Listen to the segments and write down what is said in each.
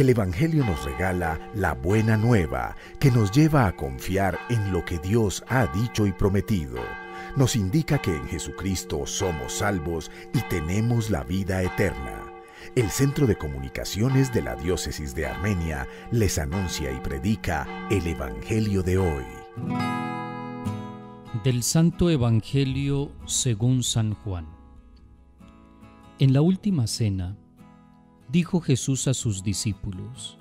El Evangelio nos regala la buena nueva que nos lleva a confiar en lo que Dios ha dicho y prometido. Nos indica que en Jesucristo somos salvos y tenemos la vida eterna. El Centro de Comunicaciones de la Diócesis de Armenia les anuncia y predica el Evangelio de hoy. Del Santo Evangelio según San Juan. En la última cena, dijo Jesús a sus discípulos,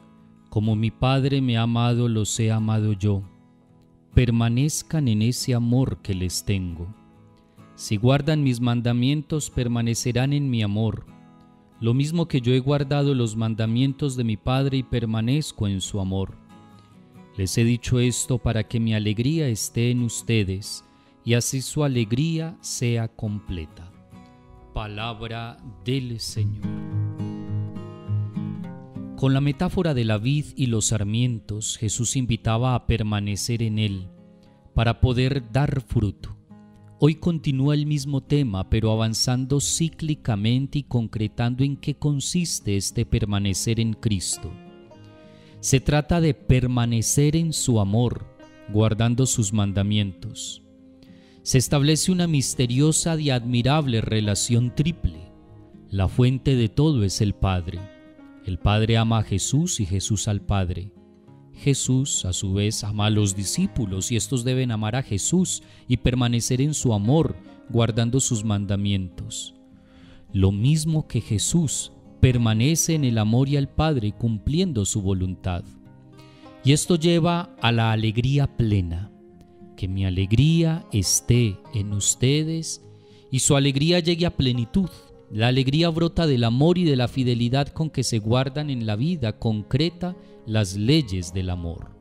Como mi Padre me ha amado, los he amado yo. Permanezcan en ese amor que les tengo. Si guardan mis mandamientos, permanecerán en mi amor, lo mismo que yo he guardado los mandamientos de mi Padre y permanezco en su amor. Les he dicho esto para que mi alegría esté en ustedes y así su alegría sea completa. Palabra del Señor. Con la metáfora de la vid y los sarmientos, Jesús invitaba a permanecer en él para poder dar fruto. Hoy continúa el mismo tema, pero avanzando cíclicamente y concretando en qué consiste este permanecer en Cristo. Se trata de permanecer en su amor, guardando sus mandamientos. Se establece una misteriosa y admirable relación triple. La fuente de todo es el Padre el Padre ama a Jesús y Jesús al Padre. Jesús, a su vez, ama a los discípulos y estos deben amar a Jesús y permanecer en su amor, guardando sus mandamientos. Lo mismo que Jesús permanece en el amor y al Padre cumpliendo su voluntad. Y esto lleva a la alegría plena, que mi alegría esté en ustedes y su alegría llegue a plenitud la alegría brota del amor y de la fidelidad con que se guardan en la vida concreta las leyes del amor.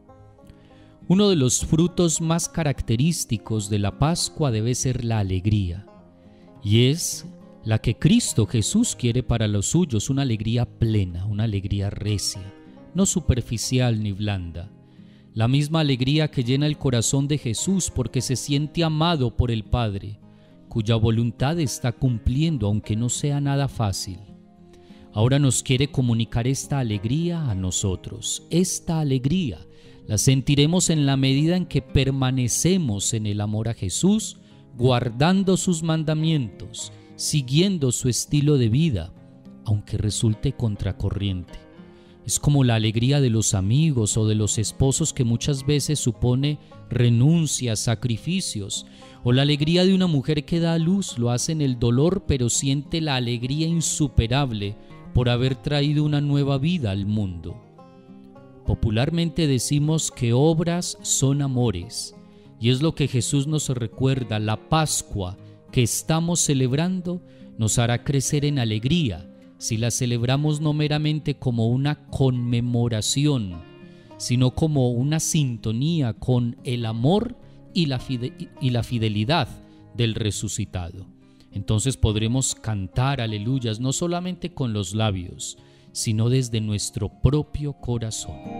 Uno de los frutos más característicos de la Pascua debe ser la alegría, y es la que Cristo Jesús quiere para los suyos, una alegría plena, una alegría recia, no superficial ni blanda. La misma alegría que llena el corazón de Jesús porque se siente amado por el Padre, cuya voluntad está cumpliendo aunque no sea nada fácil. Ahora nos quiere comunicar esta alegría a nosotros. Esta alegría la sentiremos en la medida en que permanecemos en el amor a Jesús, guardando sus mandamientos, siguiendo su estilo de vida, aunque resulte contracorriente. Es como la alegría de los amigos o de los esposos que muchas veces supone renuncias, sacrificios, o la alegría de una mujer que da a luz lo hace en el dolor, pero siente la alegría insuperable por haber traído una nueva vida al mundo. Popularmente decimos que obras son amores, y es lo que Jesús nos recuerda, la Pascua que estamos celebrando nos hará crecer en alegría si la celebramos no meramente como una conmemoración, sino como una sintonía con el amor y la, y la fidelidad del resucitado. Entonces podremos cantar aleluyas no solamente con los labios, sino desde nuestro propio corazón.